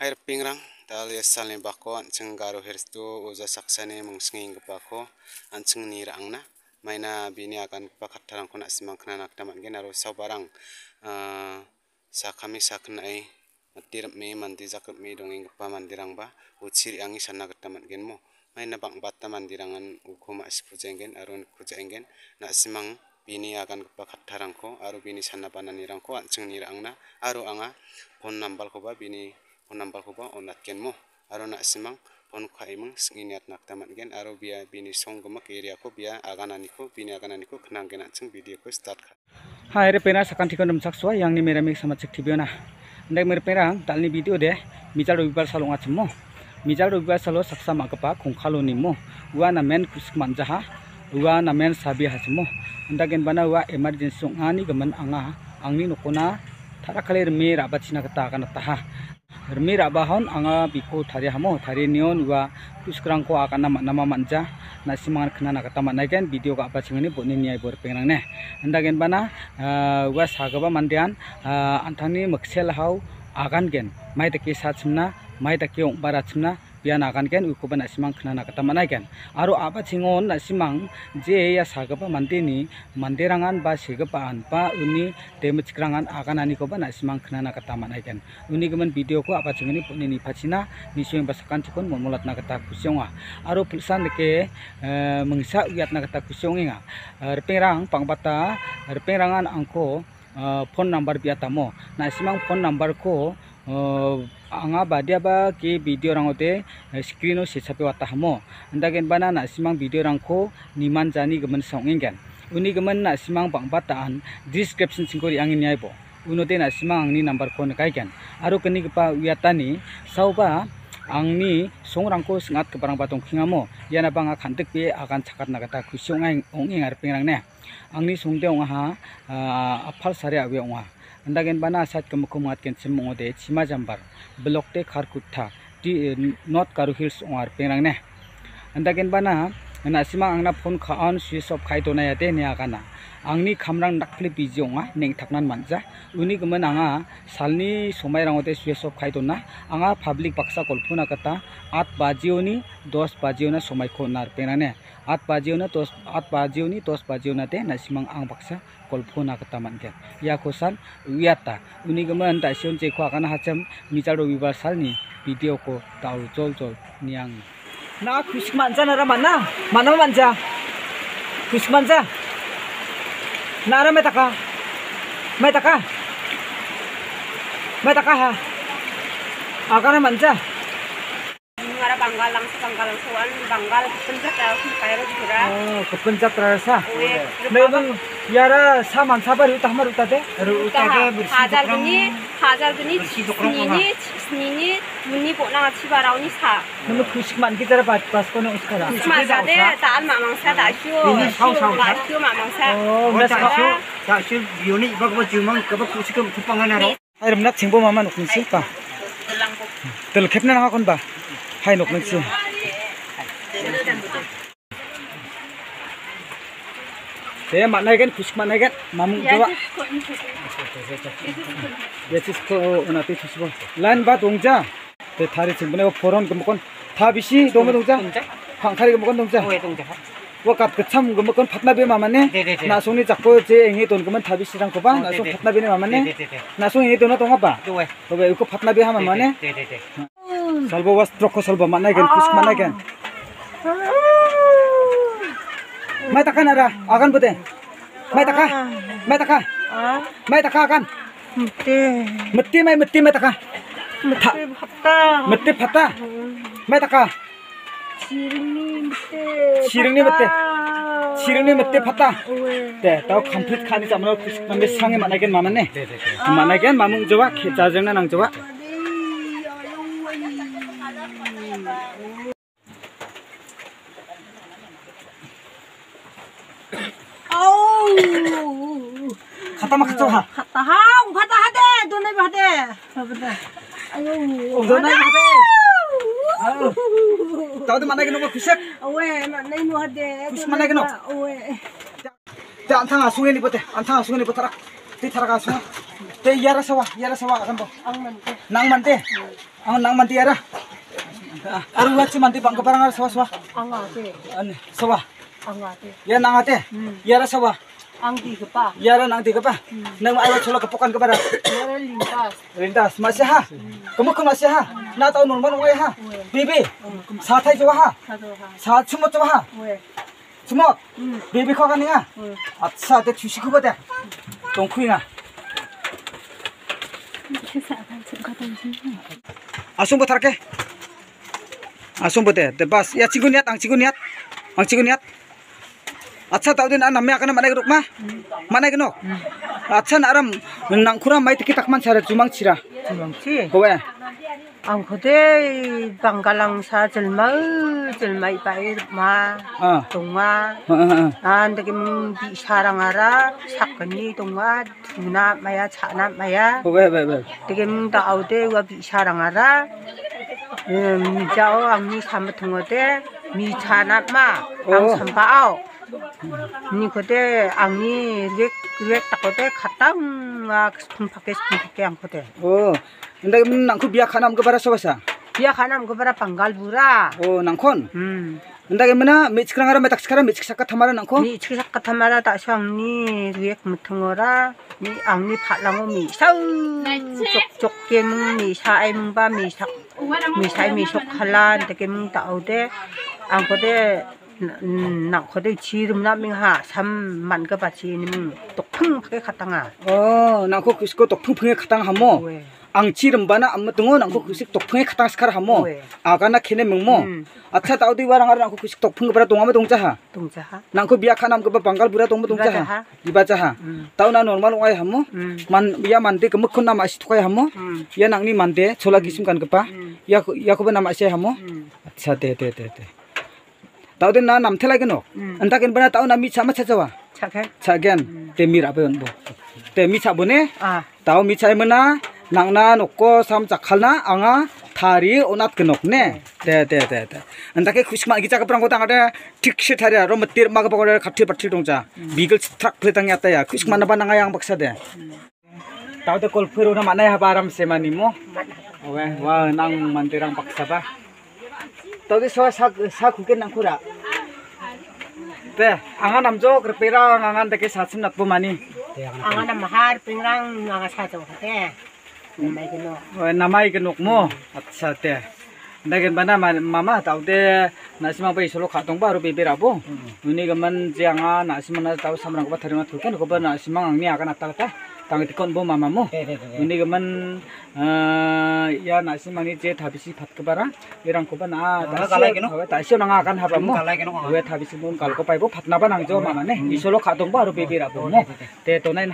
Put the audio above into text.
Hair pingrang dal yasalni bako anching garu herstu uja saksani mungsngi gipako anching ni rangna maina bini akan nasimang khana nakta mangen aro saubarang sakami saknai matirapmi mandi jakrupmi dongenggipa manderangba uchi re·angi sana gita man·genmo maina bang·bata manderangan uko ma·sik puja·enggen aro nikpuja·enggen nasimang bini agangipa kattarangko aro bini sana bananirangko an·ching ni ra·angna aro anga pon nambalkoba bini phone number-koba on-atgenmo aro na·simang phone ka·eming sing·e niatna gita man·gen aro bia bini songgimin area-ko bia agananiko bini agananiko knanggen an·ching video-ko start Hai repera sakantikon rumsaksua yang ni meramik sama cek tibiona. Ndai merpera dalni video de mijal robibar salong acemo. Mijal robibar salo saksa makapa kongkalo nimo. Ua na men kusik manjaha. Ua na men sabi hasemo. Ndagen bana ua emergency ngani gaman anga angni nokona tarakale remi rabachina kata akan taha. Rmi rabahon anga biko thari hamo thari nion wa kuskrang ko akana nama manja. Na simangan khna na kata managen video ka apa chingani boni niai bor pengrang ne. Andagen bana wa sagaba mandian antani maksel hau agan gen. Mai taki sachmna mai taki ong baratchmna bian akan ken uko ba nasimang na kata manai ken. Aro aba chingon nasimang je ya sagapa mandeni manderangan ba segapa an ba uni demechkrangan akan ani ko ba nasimang na kata manai ken. Uni gemen video ko aba chingani puni ni phachina ni siang ba sakan chikon momolat na kata kusionga aro pulsan ke mengsa uyat na kata kusionga repengrang pangbata repenrangan angko phone number biatamo. Nasimang phone number ko anga badia ba ke video rangote screen o sechape wata hamo andagen bana na simang video rangko niman jani gemen songengen uni gemen na simang bangbataan description singkori angin nyaibo unote na simang angni number ko nakaiken aro keni gepa uyatani sauba angni songrangko singat kebarang batong khingamo yana banga khantek pe akan chakat nagata khusiongai ongeng arpengrang ne angni songde ongha apal sare awe ongha अंडागेन बना सात कमुकुमात केन सिमो दे छिमा block ते खारकुथा टी नॉर्थ कारू हिल्स ओर पेंगरांग ने अंडागेन बना नासिमा आंगना फ़ोन खान स्विच ऑफ़ खाई तो नया ते ने आंनि खामरां नाकफ्ले बिजि नङा नेंथाबनानै मानजा उनि गमोन आङा सालनि समायराङते सुइच अफ खायदना आङा पाब्लिक बाक्सा गल्फुना कथा आठ बाजियोनि दस बाजियोना समायखौ नारपेनाने आठ बाजियोना दस आठ बाजियोनि दस बाजियोनाते नासिमां आं बाक्सा गल्फुना कथा मानगोन याखौ साल उयाता उनि गमोन दासियन आगान हाचम मिजा रबिबार सालनि को दाउ जल जल नि ना खुसि मानजा नारा माना माना मानजा खुसि मानजा Nara may taka. May taka. May taka ha. Aka naman siya. Ngara banggal lang sa banggal lang suan, banggal penjat raw si kairo jura. Oh, kepenjat raw sa. May bang yara saman sabar utah mar utate. Utah ke bersih. Hazar gini, hazar gini, ini ni muni po na chi barau ni sa no kush man ki taraf bas bas ko na uska da ma da de tal ma mang sa da shu ni sau sau ba shu ma mang sa oh ma sa shu sa shu yuni ba ko ju mang ka ba kush ko tu pang na ro ai ram nak thing bo ma ma nok ni si pa tel khep na na kon ba hai nok nak si Hey, man, hey, get fish, man, hey, get. Mamu, come on. Yes, this is for you. Yes, this is for you. Land, what, Dongja? The third thing, man, what forum, come on. Thabishi, Dongja, Dongja. Pang Thari, come on, Dongja. Oh, Dongja. What, cut, cut, some, come on, Phatna Bhi, Mama, ne. Na, so ni, chakko, je, engi, don, come on, Thabishi, rang, koba. Na, so, Phatna Bhi, ne, Mama, ne. Na, so, engi, dona, donga, ba. Do we? Do we? Uko, Phatna Bhi, ha, Mama, ne. Salbo, was, trokho, salbo, man, hey, get fish, man, hey, get. Hello. mai taka na ra, akan bute. mai taka mai taka mai taka akan. Mati. Mati may mati mai taka Mati bhata. Mati bhata. May taka. 지릉님 밑에 지릉님 밑에 지릉님 밑에 봤다 네, 또 컴플릿 칸이 잡는 거 상에 만나게 마만네 만나게 마문 좋아 기자정나 낭 좋아 니 mete phata te tau complete khani jamno kus mange sange manai gen mamane De, de, de. manai gen mamung jowa kheja jengna nang jowa khata ma khacho ha Hatahang, hatahade, donai bade. Ayo. donai hate tau de manai gen no kusak Awe, nai mu hade. Kus mana kena? Awe. te anthang asunge ni bote anthang asunge ni botara ti thara ka asunga te yara sawa yara sawa akan bo nang mante ang nang mante yara aru wachi mante bang keparang ara sawa sawa ang ate ane sawa ang ate ya nang ate yara sawa ang di ka pa yara nang tiga pa nang ay cholo kapukan kepara meron lintas. Rindas masih ha? Kamu ke masih ha? Na tahu normal ngoi ha? Bibi. Sathai jawa ha? Sato ha. Sa chumot jawa ha? 음 bibi kho kan ya? 음 acha te chushi kho bade tongkhui nga asung botar ke? Asung bote te bas ya cigun niat ang cigun niat. Ang अच्छा तब दिन नम्या रुक मा मने अच्छा नाम नंखुरा माइ तकी तकमान सर जुमांग छिरा जुमांग छि होवे आं खोते मा 니 그때 아니 렉렉 딱거대 갔다 막 스푼 밖에 스푼 밖에 안 거대. 어. 근데 음, 난그 비약 하나 먹어 봐라 서바사. 비약 하나 먹어 봐라 방갈부라. 어, 난콘. 음. 근데 뭐나 미치크랑아라 메탁스카라 미치크사카 타마라 난콘. 미치크사카 타마라 다샹니 렉 무퉁어라. 니 앙니 팔랑오 미사우. 쪽쪽겜 미사엠바 미삭. 미사이 미삭 할란 되게 뭉 따오데. 안 거대. 데 나거데 지름 나밍하 삼만 거 바치 님 똑풍 하게 갔다가 oh nangko kisko tokphung phunge khatang hamo 왜 ang chirim bana amma tungo nangko kisik tokphunge khatang skar hamo 왜 agana khene mengmo 음 acha taudi warang ara nangko kisik tokphung bara tongama tongcha ha 동자하 nangko biak khanam ke bangal bura tongma tongcha Dibaca ha ha? dibaca ha 음 tauna normal ngai hamo 음 man ya mande ke mukhun nam asi thukai hamo 음 ya nangni mande chola gisim kan kepa 음 ya ya ko nam asi hamo 음 acha te te te tau den na nam thela geno anta ken bana tau na mi chama chachawa cha ke te mi ra bon bo te mi cha bone tau mi chai mana nangna nokko sam chakhalna anga thari onat kenok ne te te te te anta ke khush ma gi chak prang ko tang ade tik se thari ro matir ma ko pagore khathi pathi tong cha bigal thrak phle tang ya ta ya khush ma na ba na ga yang baksa de tau te kol phiro na manai ha baram se mani mo wa nang mantirang paksa ba tau ke so sak sak ke nang khura teh angan am jok repirang angan teke sasin nak pumani angan am har pingrang angan sasok teh namai genok namai genok mo. Hmm. Atsa teh Dagan bana mama tau te nasi mampai solo katong ba rupi pera bo. Ini geman siang a nasi mana tau samrang kopa terima tuken kopa nasi mang ni akan atal ta. tang dikon bo mama mo ini geman ya na si mani je thabisi phat ke bara irang ko bana da kala keno ta si na akan haba mo kala keno ko we thabisi mo kal ko pai bo phat na jo mama isolo khatong ba ru pe bo te to nai